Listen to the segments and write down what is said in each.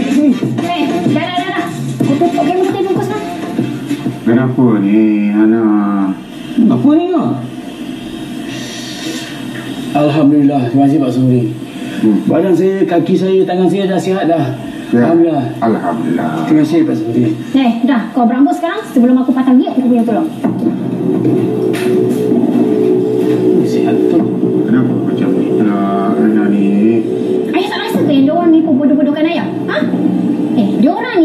sini. Eh, dah, dah, dah, dah. Kau tutup game kau bungkus lah. Kenapa ni anak? Apa ni kau? Alhamdulillah, terima kasih Pak Suri. Hmm. Badan saya, kaki saya, tangan saya dah sihat dah. Ya. Alhamdulillah. Alhamdulillah. Terima kasih Pak Suri. Eh, dah. Kau berambut sekarang sebelum aku patah giat aku punya tolong.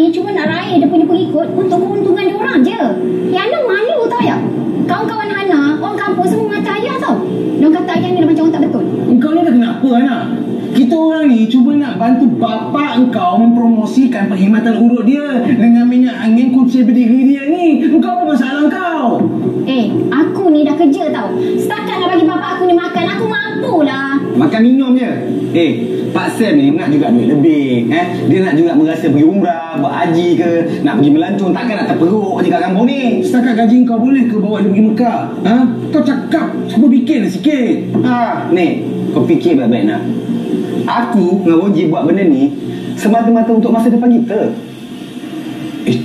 Ni cuma nak raih dia punya pengikut untuk keuntungan diorang je. Yang Hana malu tau ayah. Kawan-kawan Hana, orang kampung semua mengata ayah tau. Diorang kata ayah ni macam orang tak betul. Engkau ni dah kenapa anak? Kita orang ni cuba nak bantu bapa engkau mempromosikan perkhidmatan urut dia dengan minyak angin kunci berdiri dia ni. Engkau apa masalah engkau? Eh, aku ni dah kerja tau. Setakat bapak aku ni makan, aku mampu lah. Makan minum je. Eh, Pak Sam ni nak juga duit lebih. Eh, dia nak juga merasa pergi umrah, buat haji ke, nak pergi melancong. Takkan nak terperuk je kat kampung ni. Setakat gaji kau boleh ke bawa dia pergi Mekah? Ha? Kau cakap, cuba fikir sikit. Ha, ni, kau fikir baik-baik nak. Aku dengan Roji buat benda ni semata-mata untuk masa depan kita.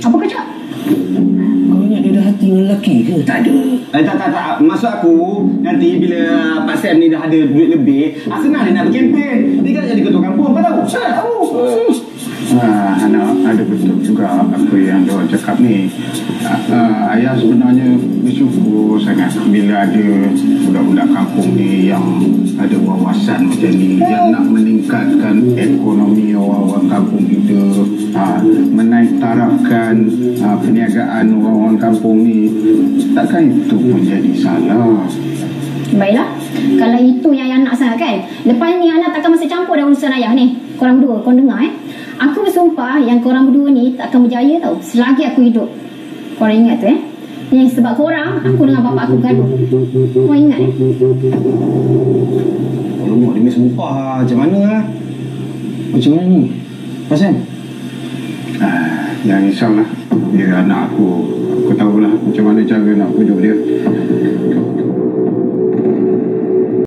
Apa kau cakap? Kau ingat dia dah hati dengan lelaki ke? Tak ada. Eh, tak, tak, tak. Maksud aku, nanti bila Pak Sam ni dah ada duit lebih, ah, senang dia nak berkempen. Dia kan jadi ketua kampung, kau tahu? Saya tahu. Ah, anak ada betul juga apa yang dia cakap ni. Ah, ah, ayah sebenarnya bersyukur sangat bila ada budak-budak kampung ni yang ada wawasan macam ni yang nak meningkatkan ekonomi orang-orang kampung ah, menaik tarafkan ah, perniagaan orang-orang kampung ni takkan itu pun jadi salah Baiklah. Kalau itu yang ayah nak sangat kan. Lepas ni anak takkan masa campur dalam urusan ayah ni. Korang berdua, korang dengar eh. Aku bersumpah yang korang berdua ni tak akan berjaya tau. Selagi aku hidup. Korang ingat tu eh. Ni sebab korang, aku dengan bapak aku gaduh. Korang ingat eh. Alamak, dia ni sumpah. Macam mana lah? Macam mana ni? Pak Jangan risaulah dia anak aku. Aku tahulah macam mana cara nak pujuk dia